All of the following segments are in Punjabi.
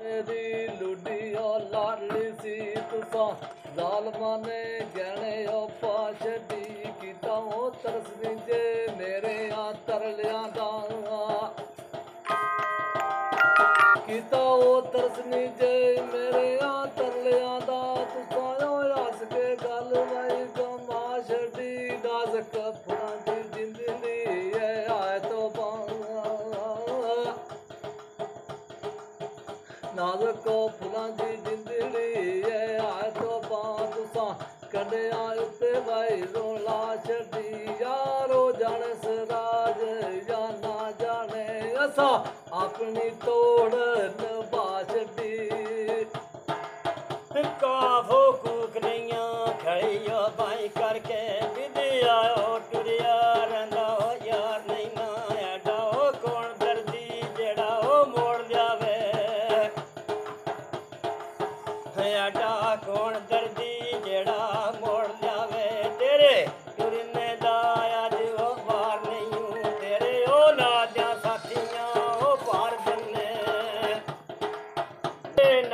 ਮੇਰੀ ਲੁੱਡੀਓ ਲਾਡਲੀ ਸੀ ਤੁਸਾਂ ਜ਼ਾਲਮਾਂ ਨੇ ਗਹਿਣੇ ਉਹ ਪਾ ਛੱਡੀ ਕੀਤਾ ਉਹ ਤਰਸਨੀ ਜੇ ਮੇਰੇ ਆ ਤਰਲਿਆਂ ਦਾ। ਕੀਤਾ ਉਹ ਤਰਸਨੀ ਜੇ ਮੇਰੇ ਆ ਤਰਲਿਆਂ ਦਾ। ਤੁਸਾਂ ਉਹ ਹੱਸ ਕੇ ਗੱਲ ਵਈ ਗਮਾ ਛੱਡੀ ਦਾਸ ਕਫਰਾਂ فلان جي جوسان ڪڏهن آئي رولا ڇڏي يارو ڄاڻي سرج جان. جانسان پا ڇڏي ڪا فوڪ ڪيون کڻي ڀائي ਤੇ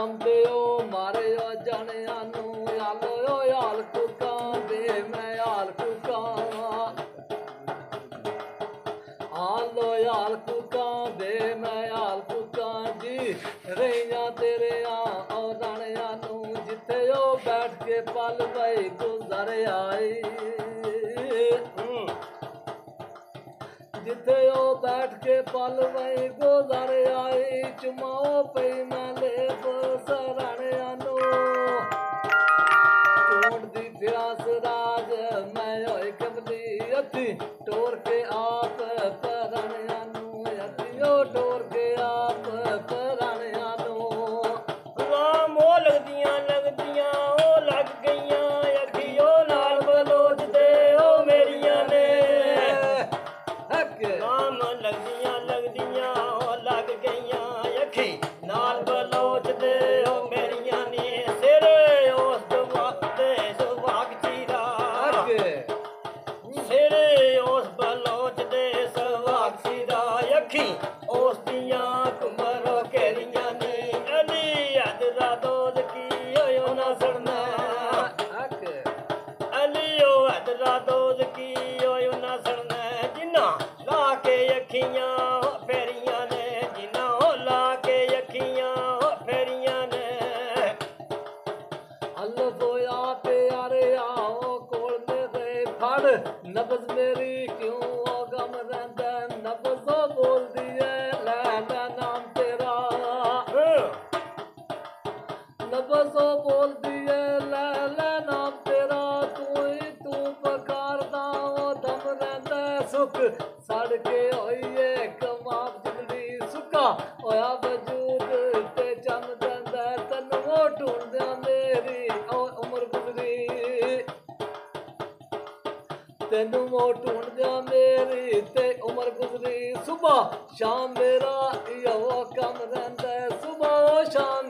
ਜਾਂਦੇ ਹੋ ਮਾਰੇ ਆ ਜਾਣਿਆਂ ਨੂੰ ਯਾਲੋ ਯਾਲ ਕੁਕਾਂ ਦੇ, ਮੈਂ ਆਲ ਕੁਕਾਂ ਆਲੋ ਯਾਲ ਕੁਕਾਂ ਦੇ, ਮੈਂ ਆਲ ਕੁਕਾਂ ਜੀ। ਰਹੀਆਂ ਤੇਰੇ ਆ ਉਹ ਨੂੰ, ਜਿੱਥੇ ਉਹ ਬੈਠ ਕੇ ਪਲ ਬਈ ਗੁਜ਼ਰ ਆਈ। ਜਿੱਥੇ ਉਹ ਬੈਠ ਕੇ ਪਲ ਵਈ ਗੁਜ਼ਰ ਆਈ ਚੁਮਾਓ ਪਈ ਮੈਂ ਲੇਪ ਸਰਾਣਿਆਂ काम लगदियाँ लगदियाँ ओ ने सिरे उस दुआक दे सुभाग चीरा। उस बलोच दे सुभाग चीरा। अखी उस दियाँ अली अदरा दोद की very cute. ਤੈਨੂੰ ਉਹ ਢੂੰਡਦਿਆਂ ਮੇਰੀ ਤੇ ਉਮਰ ਗੁਜ਼ਰੀ ਸੁਬਾ ਸ਼ਾਮ ਮੇਰਾ ਇਹੋ ਕੰਮ ਰਹਿੰਦਾ ਸੁਬਾ ਸ਼ਾਮ